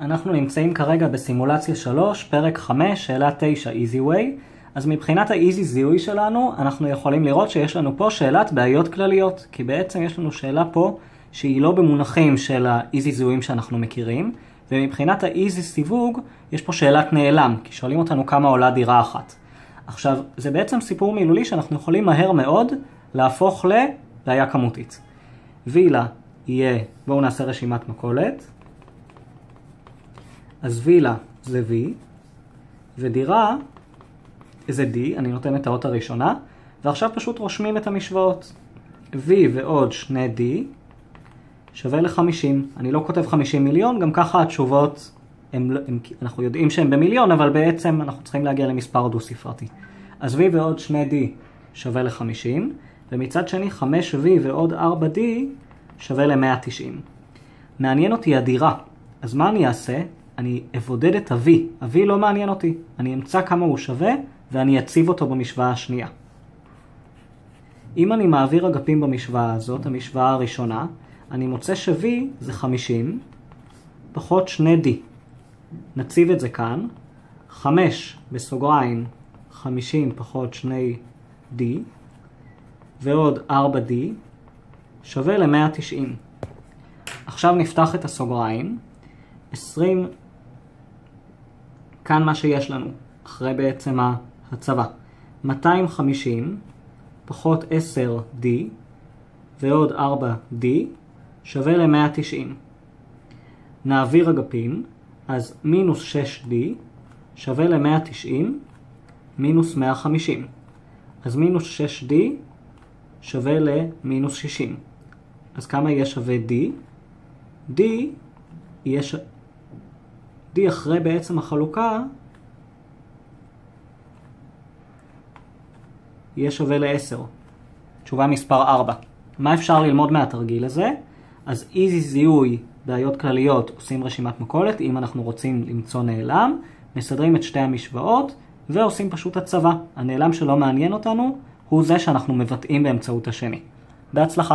אנחנו נמצאים כרגע בסימולציה 3, פרק 5, שאלה 9, Easy Way. אז מבחינת ה-Easy זיהוי שלנו, אנחנו יכולים לראות שיש לנו פה שאלת בעיות כלליות. כי בעצם יש לנו שאלה פה שהיא לא במונחים של ה-Easy זיהויים שאנחנו מכירים, ומבחינת ה-Easy סיווג, יש פה שאלת נעלם, כי שואלים אותנו כמה עולה דירה אחת. עכשיו, זה בעצם סיפור מילולי שאנחנו יכולים מהר מאוד להפוך לבעיה כמותית. וילה יהיה, בואו נעשה רשימת מכולת. אז וילה זה V, ודירה זה D, אני נותן את האות הראשונה, ועכשיו פשוט רושמים את המשוואות. V ועוד שני D שווה ל-50. אני לא כותב 50 מיליון, גם ככה התשובות, הם, הם, אנחנו יודעים שהן במיליון, אבל בעצם אנחנו צריכים להגיע למספר דו-ספרתי. אז V ועוד שני D שווה ל-50, ומצד שני 5V ועוד 4D שווה ל-190. מעניין אותי הדירה, אז מה אני אעשה? אני אבודד את ה-V. ה-V לא מעניין אותי. אני אמצא כמה הוא שווה, ואני אציב אותו במשוואה השנייה. אם אני מעביר אגפים במשוואה הזאת, המשוואה הראשונה, אני מוצא ש-V זה 50 פחות 2D. נציב את זה כאן. 5 בסוגריים 50 פחות 2D ועוד 4D שווה ל-190. עכשיו נפתח את הסוגריים. 20 כאן מה שיש לנו, אחרי בעצם ההצבה. 250 פחות 10D ועוד 4D שווה ל-190. נעביר אגפים, אז מינוס 6D שווה ל-190 מינוס 150. אז מינוס 6D שווה למינוס 60. אז כמה יהיה שווה D? D יהיה ש... D אחרי בעצם החלוקה יהיה שווה ל-10. תשובה מספר 4. מה אפשר ללמוד מהתרגיל הזה? אז איזי זיהוי בעיות כלליות עושים רשימת מכולת, אם אנחנו רוצים למצוא נעלם, מסדרים את שתי המשוואות ועושים פשוט הצבה. הנעלם שלא מעניין אותנו הוא זה שאנחנו מבטאים באמצעות השני. בהצלחה.